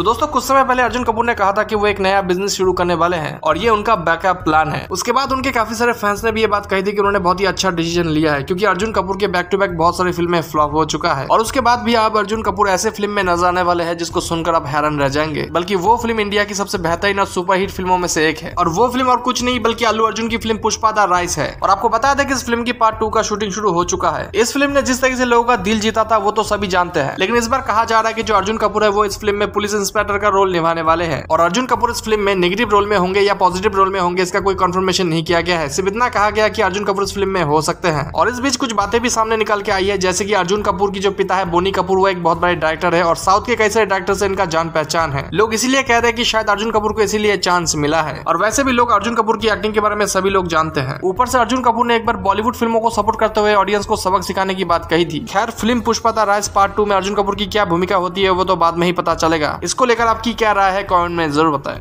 तो दोस्तों, कुछ समय पहले अर्जुन कपूर ने कहा था कि वो एक नया बिज़नेस शुरू करने वाले हैं और ये उनका बैकअप प्लान है। उसके बाद उनके काफ़ी सारे फैंस ने भी ये बात कही थी कि उन्होंने बहुत ही अच्छा डिसीज़न लिया है, क्योंकि अर्जुन कपूर के बैक टू बैक बहुत सारी फ़िल्में फ्लॉप हो चुका है। और उसके बाद भी अब अर्जुन कपूर ऐसे फ़िल्म में नज़र आने वाले हैं जिसको सुनकर आप हैरान रह जाएँगे। बल्कि वो फ़िल्म इंडिया की सबसे बेहतरीन और सुपरहिट फ़िल्मों में से एक है। और वो फ़िल्म और कुछ नहीं, बल्कि अल्लू अर्जुन की फ़िल्म पुष्पा द राइस है। और आपको बता दें कि इस फ़िल्म की पार्ट टू का शूटिंग शुरू हो चुका है। इस फ़िल्म ने जिस तरीके से लोगों का दिल जीता था, वो तो सभी जानते हैं। लेकिन इस बार कहा जा रहा है कि जो अर्जुन कपूर है, वो इस फ़िल्म में पुलिस इंस्पेक्टर का रोल निभाने वाले हैं। और अर्जुन कपूर इस फ़िल्म में नेगेटिव रोल में होंगे या पॉजिटिव रोल में होंगे, इसका कोई कंफर्मेशन नहीं किया गया है। सिर्फ़ इतना कहा गया कि अर्जुन कपूर इस फ़िल्म में हो सकते हैं। और इस बीच कुछ बातें भी सामने निकल के आई है, जैसे कि अर्जुन कपूर की जो पिता है, बोनी कपूर, वो एक बहुत बड़े डायरेक्टर है और साउथ के कई सारे डायरेक्टर से इनका जान पहचान है। लोग इसीलिए कह रहे हैं कि शायद अर्जुन कपूर को इसीलिए चांस मिला है। और वैसे भी लोग अर्जुन कपूर की एक्टिंग के बारे में सभी लोग जानते हैं। ऊपर से अर्जुन कपूर ने एक बार बॉलीवुड फ़िल्मों को सपोर्ट करते हुए ऑडियंस को सबक सिखाने की बात कही थी। खैर film Pushpa the rice part two में अर्जुन कपूर की क्या भूमिका होती है, वो तो बाद में ही पता चलेगा। इसको लेकर आपकी क्या राय है? कमेंट में ज़रूर बताएँ।